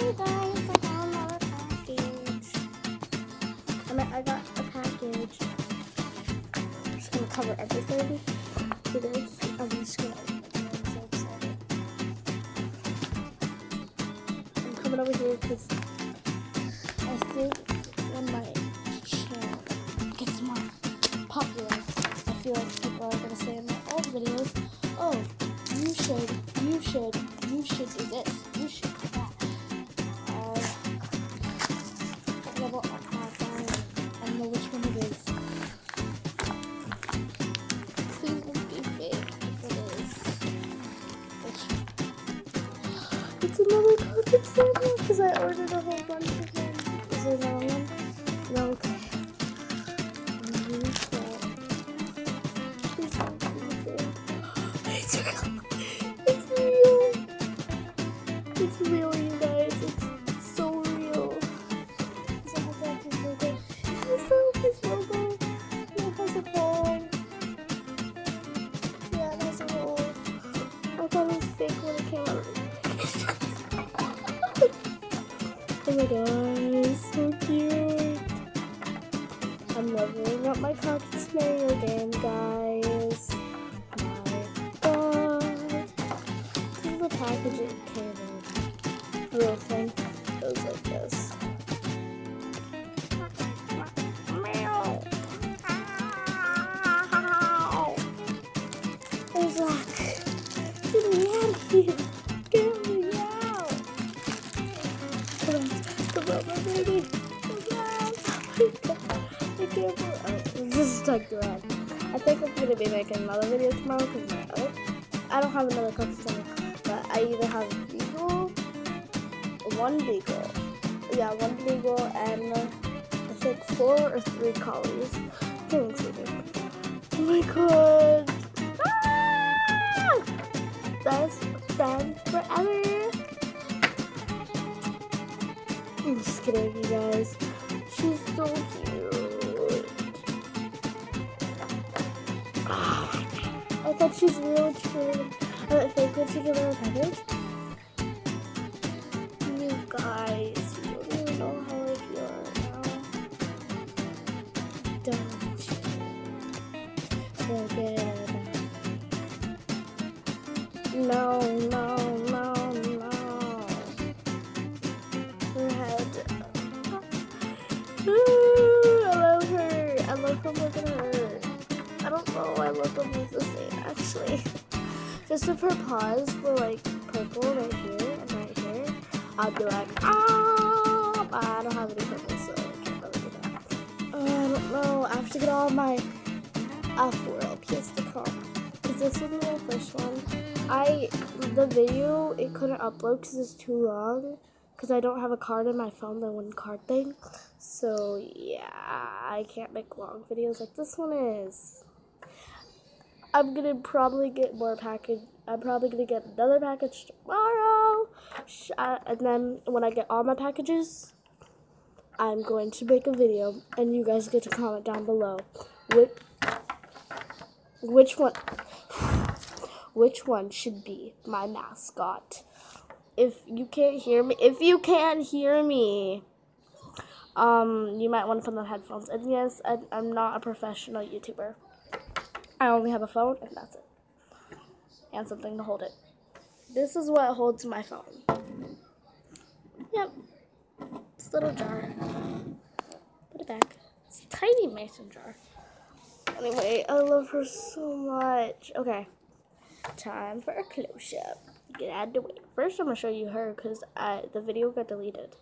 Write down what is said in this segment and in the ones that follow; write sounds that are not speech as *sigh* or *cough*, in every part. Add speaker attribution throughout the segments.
Speaker 1: Hey guys, I got another package. I mean, I got a package. I'm just gonna cover everything this. I'm just gonna. I'm so excited. I'm coming over here because I think when my channel gets more popular, I feel like people are gonna say in my old videos, "Oh, you should, you should, you should do this, another pocket sample because I ordered a whole bunch of them. Is there another one? No, okay. Use that. Please *gasps* don't be fake. It's real. It's real. It's real, you guys. It's so real. It's a Hellcat logo. It has the logo. It has a phone. My god, so cute. I'm leveling up my Pocket Mario game, guys. Oh my god. This is the package it came in. Real thing. It was like this. Oh. Oh, This is. I think I'm gonna be making another video tomorrow because my other I don't have another center, but I either have a beagle, one beagle, yeah, one beagle, and uh, I think four or three collies. I think including. Oh my god! Ah! Best friend forever. I'm just kidding, you guys. She's so cute. I thought she's real cute. I think when she gave her a package. You guys, you don't even know how I feel right now. Don't you forget. No, no, actually. Just if her paws were like purple right here and right here, I'd be like, ah, I don't have any purple, so I can't really do that. Uh, I don't know. I have to get all my Alpha pièce de car. Because this will be my first one. I, the video, it couldn't upload because it's too long. Because I don't have a card in my phone, the one card thing. So, yeah, I can't make long videos like this one is. I'm gonna probably get more package. I'm probably gonna get another package tomorrow. Uh, and then when I get all my packages, I'm going to make a video, and you guys get to comment down below which which one *sighs* which one should be my mascot. If you can't hear me, if you can't hear me, um, you might want to put on headphones. And yes, I, I'm not a professional YouTuber. I only have a phone, and that's it. And something to hold it. This is what holds my phone. Yep. This little jar. Put it back. It's a tiny mason jar. Anyway, I love her so much. Okay. Time for a close up. Get out of the way. First, I'm gonna show you her because the video got deleted.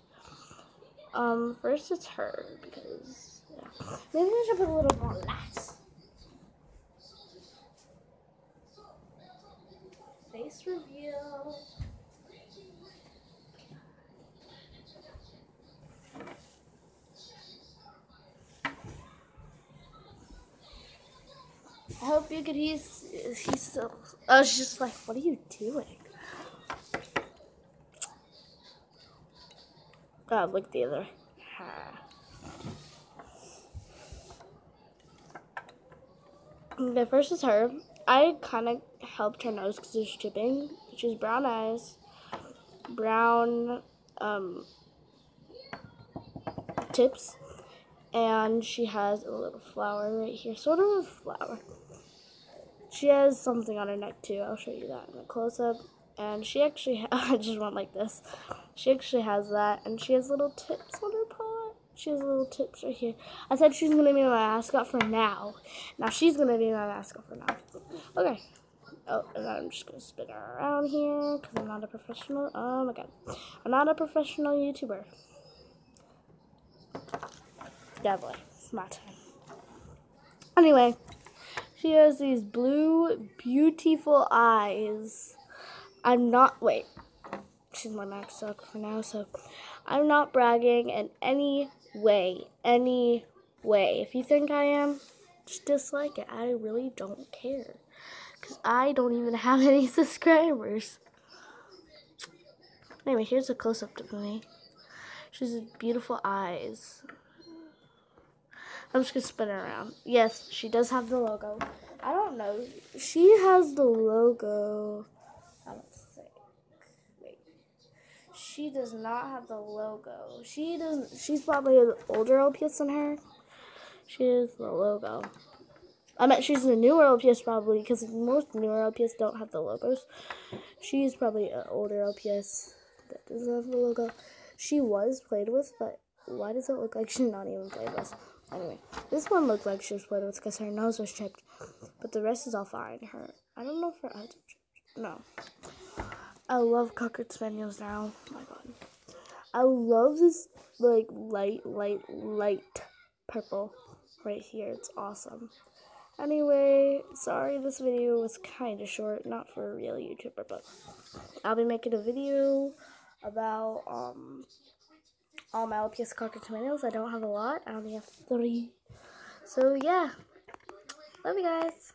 Speaker 1: Um, first it's her because yeah. maybe I should put a little more lights. Face reveal. I hope you could. He's he's so. I was just like, what are you doing? God, look the other. Ha. Okay, first is her. I kind of helped her nose because it's chipping. has brown eyes, brown um, tips. And she has a little flower right here, sort of a flower. She has something on her neck too. I'll show you that in a close up. And she actually, *laughs* I just went like this. She actually has that, and she has little tips on her paw. She has little tips right here. I said she's gonna be my mascot for now. Now she's gonna be my mascot for now. Okay. Oh, and I'm just gonna spin around here because I'm not a professional. Oh my god, I'm not a professional YouTuber. Yeah, boy, it's my time. Anyway, she has these blue, beautiful eyes. I'm not. Wait, she's my max up for now, so I'm not bragging in any way, any way. If you think I am, just dislike it. I really don't care. Because I don't even have *laughs* any subscribers. Anyway, here's a close up of me. She has beautiful eyes. I'm just gonna spin her around. Yes, she does have the logo. I don't know. She has the logo. I don't think. Wait. She does not have the logo. She doesn't. She's probably an older LPS than her. She has the logo. I meant she's a newer LPS probably because most newer LPS don't have the logos. She's probably an older LPS that doesn't have the logo. She was played with, but why does it look like she's not even played with? Anyway, this one looked like she was played with because her nose was chipped, but the rest is all fine. Her, I don't know if her eyes are. No. I love Cocker Spaniels now. Oh my god. I love this, like, light, light, light purple right here. It's awesome. Anyway, sorry this video was kind of short, not for a real YouTuber, but I'll be making a video about um all my LPS Cocker Tomatoes. I don't have a lot. I only have three. So yeah, love you guys.